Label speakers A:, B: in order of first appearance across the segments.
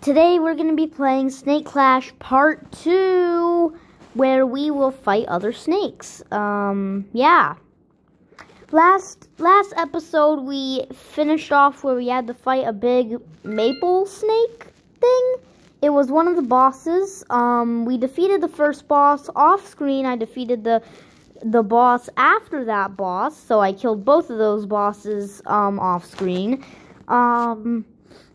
A: Today we're going to be playing Snake Clash Part 2, where we will fight other snakes. Um, yeah. Last last episode we finished off where we had to fight a big maple snake thing. It was one of the bosses. Um, we defeated the first boss off screen. I defeated the the boss after that boss, so I killed both of those bosses um, off screen. Um,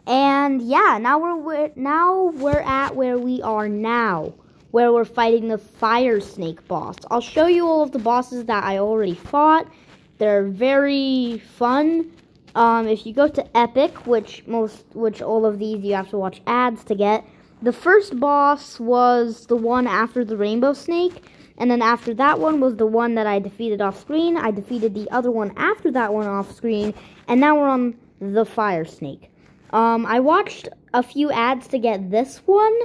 A: and yeah, now we're, we're now we're at where we are now, where we're fighting the fire snake boss. I'll show you all of the bosses that I already fought. They're very fun. Um, if you go to Epic, which most, which all of these you have to watch ads to get. The first boss was the one after the rainbow snake, and then after that one was the one that I defeated off screen. I defeated the other one after that one off screen, and now we're on the fire snake. Um, I watched a few ads to get this one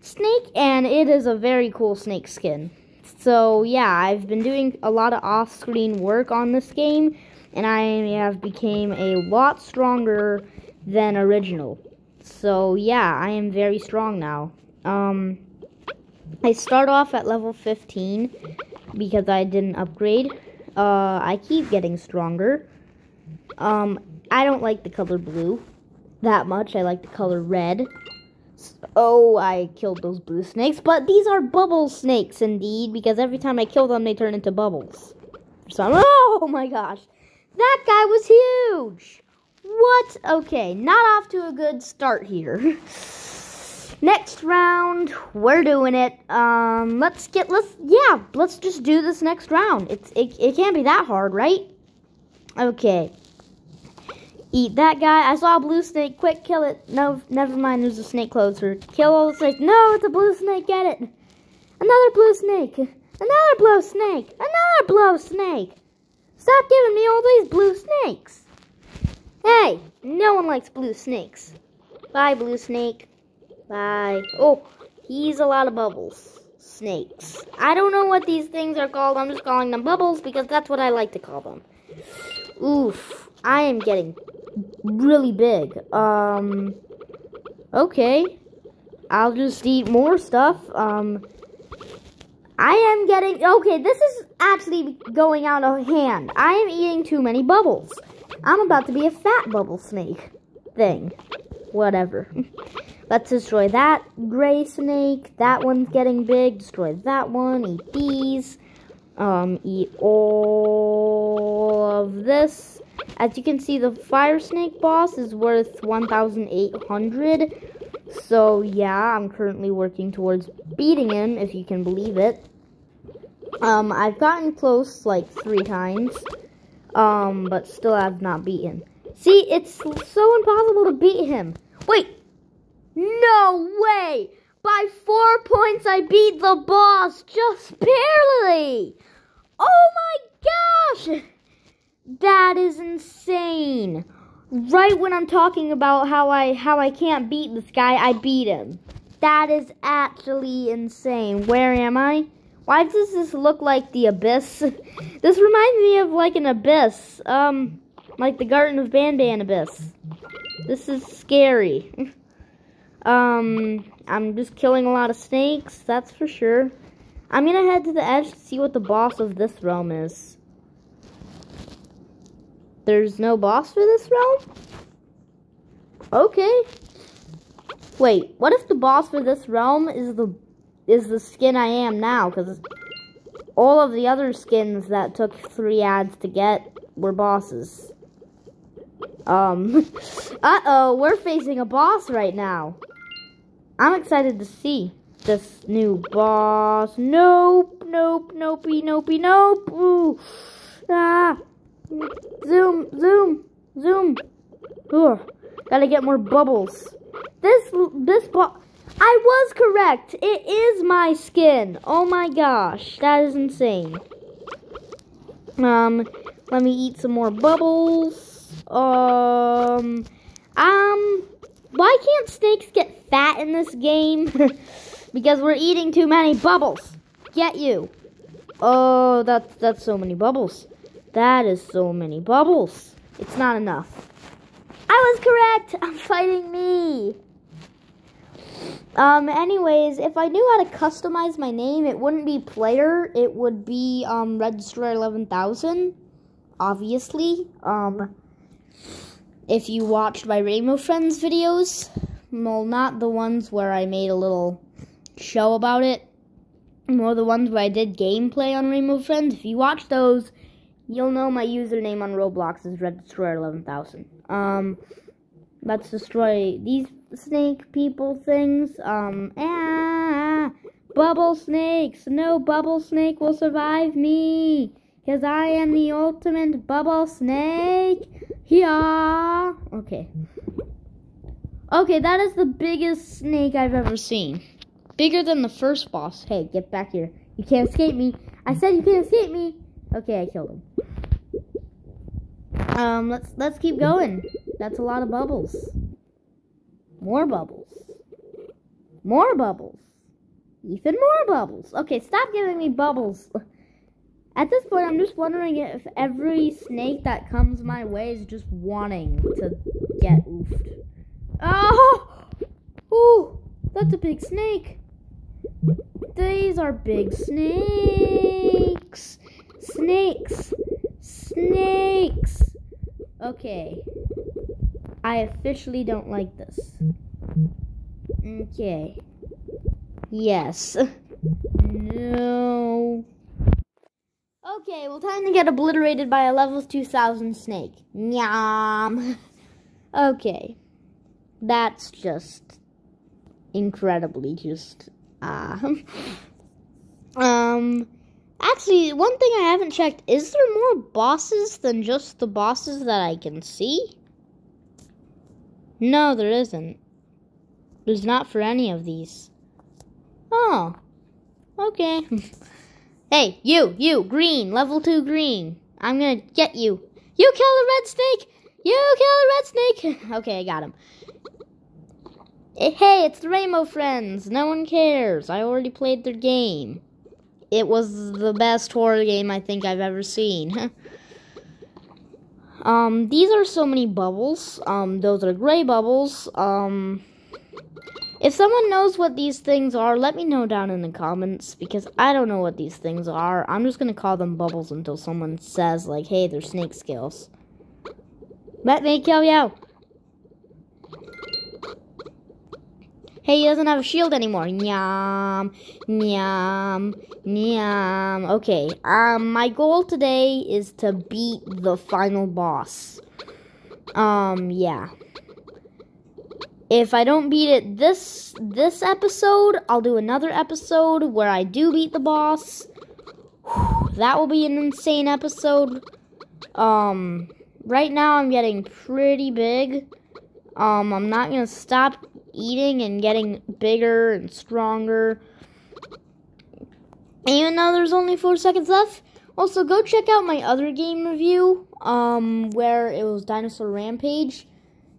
A: snake, and it is a very cool snake skin. So yeah, I've been doing a lot of off-screen work on this game, and I have became a lot stronger than original. So yeah, I am very strong now. Um, I start off at level 15 because I didn't upgrade. Uh, I keep getting stronger. Um, I don't like the color blue that much. I like the color red. Oh, I killed those blue snakes. But these are bubble snakes, indeed, because every time I kill them, they turn into bubbles. So, oh my gosh. That guy was huge. What? Okay, not off to a good start here. next round, we're doing it. Um, let's get, let's, yeah, let's just do this next round. It's, it, it can't be that hard, right? Okay. Eat that guy. I saw a blue snake. Quick, kill it. No, never mind. There's a snake closer. Kill all the snakes. No, it's a blue snake. Get it. Another blue snake. Another blue snake. Another blue snake. Stop giving me all these blue snakes. Hey, no one likes blue snakes. Bye, blue snake. Bye. Oh, he's a lot of bubbles. Snakes. I don't know what these things are called. I'm just calling them bubbles because that's what I like to call them. Oof. I am getting really big. Um, okay. I'll just eat more stuff. Um, I am getting, okay, this is actually going out of hand. I am eating too many bubbles. I'm about to be a fat bubble snake thing. Whatever. Let's destroy that gray snake. That one's getting big. Destroy that one. Eat these. Um, eat all of this. As you can see, the fire snake boss is worth 1,800. So, yeah, I'm currently working towards beating him, if you can believe it. Um, I've gotten close, like, three times. Um, but still I've not beaten. See, it's so impossible to beat him. Wait! No way! By four points, I beat the boss, just barely! Oh my gosh! That is insane. Right when I'm talking about how I how I can't beat this guy, I beat him. That is actually insane. Where am I? Why does this look like the abyss? this reminds me of like an abyss. Um, like the Garten of Banban abyss. This is scary. um, I'm just killing a lot of snakes, that's for sure. I'm gonna head to the edge to see what the boss of this realm is. There's no boss for this realm? Okay. Wait, what if the boss for this realm is the is the skin I am now? Because all of the other skins that took three ads to get were bosses. Um, uh-oh, we're facing a boss right now. I'm excited to see this new boss. Nope, nope, nope, nope, nope. Ooh. Ah. Zoom, zoom, zoom. Ugh. Gotta get more bubbles. This, this boss. I was correct. It is my skin. Oh my gosh. That is insane. Um, let me eat some more bubbles. Um, um, why can't snakes get fat in this game? because we're eating too many bubbles. Get you. Oh, that's, that's so many bubbles. That is so many bubbles. It's not enough. I was correct. I'm fighting me. Um, anyways, if I knew how to customize my name, it wouldn't be player. It would be um eleven thousand. Obviously. Um if you watched my Rainbow Friends videos, well not the ones where I made a little show about it. More the ones where I did gameplay on Rainbow Friends. If you watch those, you'll know my username on Roblox is Red Destroyer eleven thousand. Um let's destroy these snake people things. Um, ah, bubble snakes. No bubble snake will survive me. Because I am the ultimate bubble snake. Yeah. Okay. Okay, that is the biggest snake I've ever seen. Bigger than the first boss. Hey, get back here. You can't escape me. I said you can't escape me. Okay, I killed him. Um, let's let's keep going. That's a lot of bubbles. More bubbles. More bubbles. Even more bubbles. Okay, stop giving me bubbles. At this point, I'm just wondering if every snake that comes my way is just wanting to get oofed. Oh! Ooh! That's a big snake. These are big snakes. Snakes. Snakes. Okay. I officially don't like this. Okay. Yes. no. Okay, well, time to get obliterated by a level 2000 snake. Nyam. Okay. That's just incredibly just. Uh, um, actually, one thing I haven't checked, is there more bosses than just the bosses that I can see? No, there isn't. There's not for any of these. Oh. Okay. hey, you, you, green, level 2 green. I'm gonna get you. You kill the red snake! You kill the red snake! okay, I got him. Eh, hey, it's the Rainbow Friends. No one cares. I already played their game. It was the best horror game I think I've ever seen. Um, these are so many bubbles. Um, those are gray bubbles. Um, if someone knows what these things are, let me know down in the comments because I don't know what these things are. I'm just gonna call them bubbles until someone says like, "Hey, they're snake scales." Let me kill you. Hey, he doesn't have a shield anymore. Nyam, nyam, nyam. Okay, um, my goal today is to beat the final boss. Um, yeah. If I don't beat it this this episode, I'll do another episode where I do beat the boss. That will be an insane episode. Um, right now I'm getting pretty big. Um, I'm not gonna stop eating and getting bigger and stronger. Even though there's only four seconds left. Also, go check out my other game review, um, where it was Dinosaur Rampage.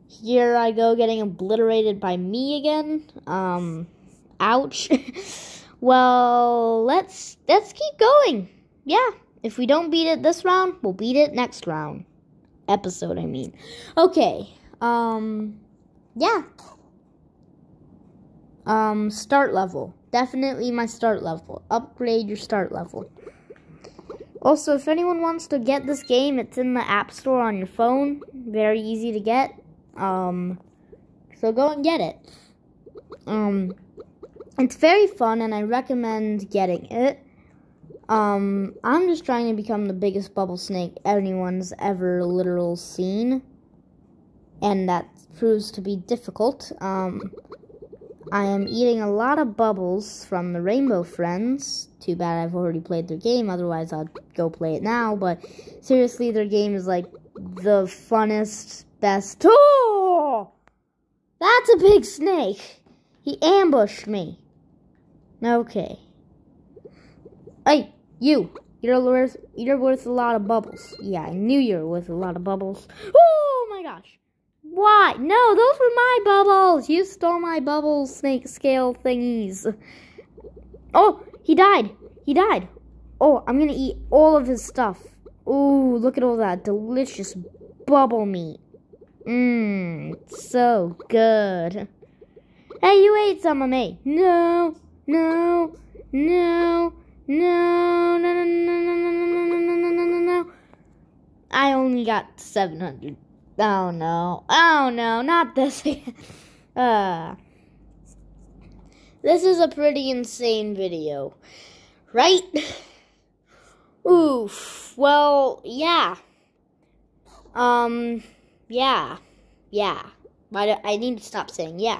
A: Here I go getting obliterated by me again. Um, ouch. well, let's let's keep going. Yeah, if we don't beat it this round, we'll beat it next round. Episode, I mean. Okay. Um, yeah. Um, start level. Definitely my start level. Upgrade your start level. Also, if anyone wants to get this game, it's in the App Store on your phone. Very easy to get. Um, so go and get it. Um, it's very fun, and I recommend getting it. Um, I'm just trying to become the biggest bubble snake anyone's ever literal seen. And that proves to be difficult. Um, I am eating a lot of bubbles from the Rainbow Friends. Too bad I've already played their game, otherwise I'll go play it now. But seriously, their game is like the funnest, best. Oh! That's a big snake! He ambushed me. Okay. Hey, you! You're worth, you're worth a lot of bubbles. Yeah, I knew you were worth a lot of bubbles. Oh my gosh! Why? No, those were my bubbles. You stole my bubble snake scale thingies. Oh, he died. He died. Oh, I'm going to eat all of his stuff. Ooh, look at all that delicious bubble meat. Mmm, so good. Hey, you ate some of me. No, no, no, no, no, no, no, no, no, no, no, no, no, no, no. I only got 700. Oh no. Oh no, not this again. Uh, this is a pretty insane video. Right? Oof. Well, yeah. Um, yeah. Yeah. I, I need to stop saying yeah.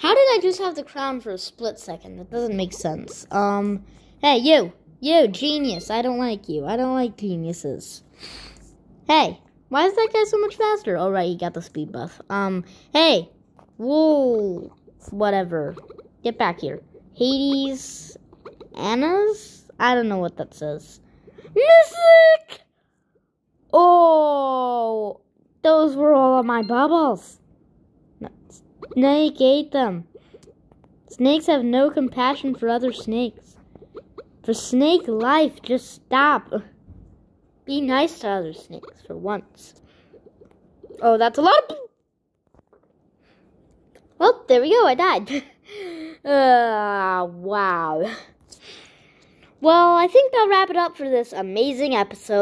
A: How did I just have the crown for a split second? That doesn't make sense. Um, hey, you. You, genius. I don't like you. I don't like geniuses. Hey, why is that guy so much faster? Alright, right, he got the speed buff. Um, hey. Whoa. Whatever. Get back here. Hades. Anna's? I don't know what that says. Mystic! Oh, those were all of my bubbles. Snake ate them. Snakes have no compassion for other snakes. For snake life, just stop. Be nice to other snakes for once. Oh, that's a lot of... Well, there we go, I died. uh, wow. Well, I think that'll wrap it up for this amazing episode.